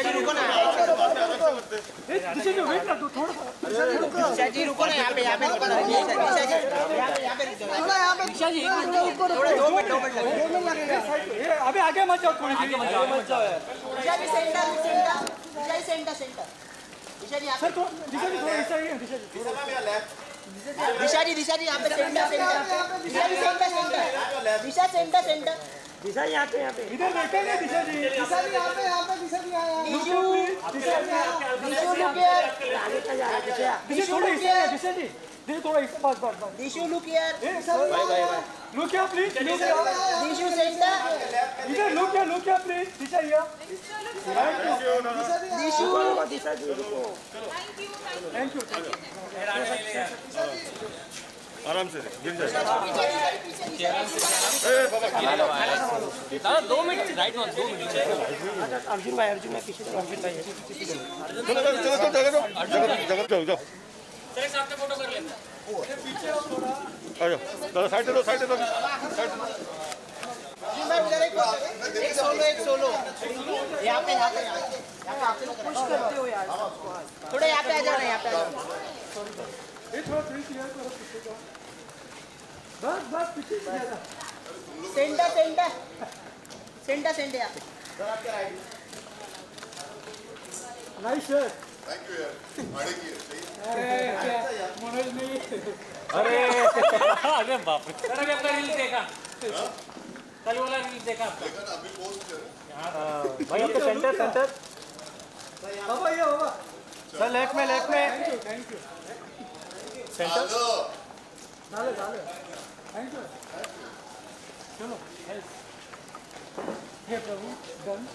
दिशा जी रुको ना। दिशा जी वेट कर दो थोड़ा। सा जी रुको ना यहाँ पे यहाँ पे रुको ना। दिशा जी यहाँ पे यहाँ पे रुक जी थोड़े दो मिनट दो मिनट लगेंगे ये अभी आगे मत जाओ थोड़ी आगे मत जाओ। Disha ji centre centre. Disha ji centre centre. Disha ji sir तो दिशा जी थोड़ा दिशा जी दिशा जी। पे दिशा जी दिशा जी यहाँ पे centre centre. Disha ji centre centre. Disha centre centre. Disha यहाँ पे यहाँ पे। इधर देखेंगे दिशा जी। दिशा जी यहाँ पे यहाँ पे दिशा जी। Did look here? Yes, sir. Bye. Look here, please. Look here. Did you say that? Look here? Look here, please. Did you here? Thank you. Did you? Thank you. Thank you. Thank you. आराम से। गिर जाए। दो minute right one दो minute. Arjun भाई अर्जुन भाई पीछे अर्जुन भाई चलो चलो चलो चलो जगह जगह जगह जाओ जाओ सर एक साथ में फ़ोटो कर लेते हैं। आ जाओ। दादा साइड दे दो साइड दे दो। साइड अर्जुन उधर एक सोलो एक सोलो यहाँ पे यहाँ पे यहाँ पे यहाँ पे। आपसे पुश करते हो यार। थोड़ा यहाँ पे आ जाओ ना यहाँ पे आ जाओ ये थोड़ा थोड़ी क्लियर करो पीछे का। बस बस पीछे ज़्यादा। सेंटर सेंटर सेंटर सेंटर यहाँ पे नाइस शर्ट थैंक यू यार। आड़े की है सही। मनोज नहीं। अरे अरे बाप रे। सर अभी आपका रील देखा? कल वाला रील देखा आपका? देखा ना अभी पोस्ट कर भाई आपका सेंटर सेंटर बाबा ये बाबा सर लेफ़्ट में लेफ़्ट में। Thank you thank you hello डाले डाले। थैंक यू चलो हे प्रभु डन